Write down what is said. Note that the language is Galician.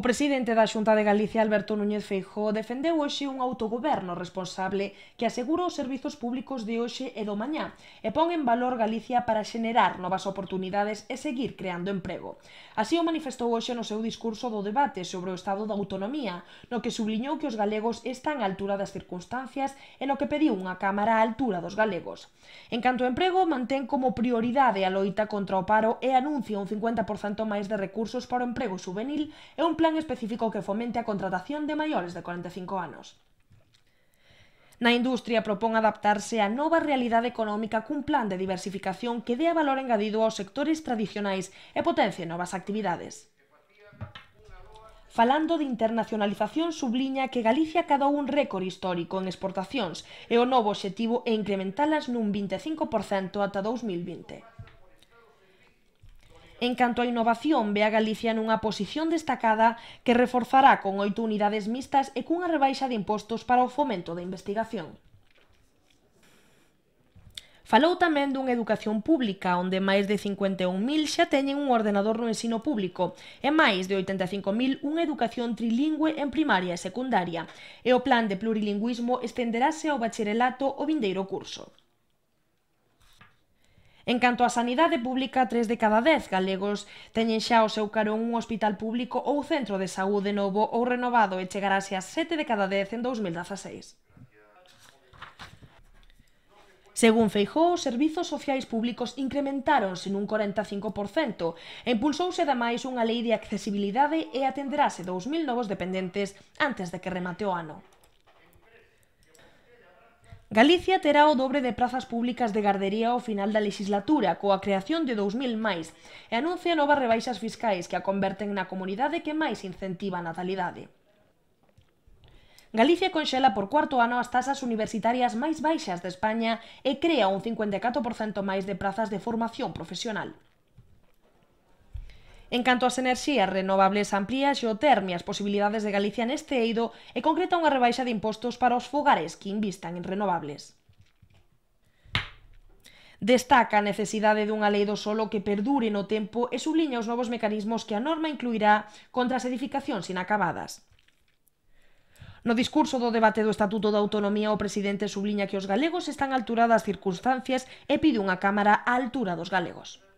O presidente da Xunta de Galicia, Alberto Núñez Feijóo, defendeu hoxe un autogoberno responsable que asegura os servizos públicos de hoxe e do mañá e pon en valor Galicia para xenerar novas oportunidades e seguir creando emprego. Así o manifestou hoxe no seu discurso do debate sobre o estado da autonomía, no que subliñou que os galegos están á altura das circunstancias e no que pediu unha Cámara á altura dos galegos. En canto ao emprego, mantén como prioridade a loita contra o paro e anuncia un 50% máis de recursos para o emprego juvenil e un plan plan específico que fomente a contratación de maiores de 45 anos. Na industria propón adaptarse á nova realidade económica cun plan de diversificación que dea valor engadido aos sectores tradicionais e potencie novas actividades. Falando de internacionalización, subliña que Galicia cadou un récord histórico en exportacións e o novo obxectivo é incrementalas nun 25% ata 2020. En canto a innovación, ve a Galicia nunha posición destacada que reforzará con oito unidades mixtas e cunha rebaixa de impostos para o fomento da investigación. Falou tamén dunha educación pública onde máis de 51.000 xa teñen un ordenador no ensino público e máis de 85.000 unha educación trilingüe en primaria e secundaria e o plan de plurilingüismo estenderase ao bacharelato o vindeiro curso. En canto á sanidade pública, 3 de cada 10 galegos teñen xa o seu carón un hospital público ou centro de saúde novo ou renovado e chegarase a 7 de cada 10 en 2016. Según Feijó, os servizos sociais públicos incrementáronse nun 45% e impulsouse ademais unha lei de accesibilidade e atenderase 2.000 novos dependentes antes de que remate o ano. Galicia terá o dobre de prazas públicas de gardería ao final da legislatura, coa creación de 2.000 máis, e anuncia novas rebaixas fiscais que a converten na comunidade que máis incentiva a natalidade. Galicia conxela por cuarto ano as tasas universitarias máis baixas de España e crea un 54% máis de prazas de formación profesional. En canto ás enerxías renovables amplía xeotermia as posibilidades de Galicia neste eido e concreta unha rebaixa de impostos para os fogares que invistan en renovables. Destaca a necesidade dunha lei do solo que perdure no tempo e subliña os novos mecanismos que a norma incluirá contra as edificacións inacabadas. No discurso do debate do Estatuto da Autonomía, o presidente subliña que os galegos están altura das circunstancias e pide unha Cámara á altura dos galegos.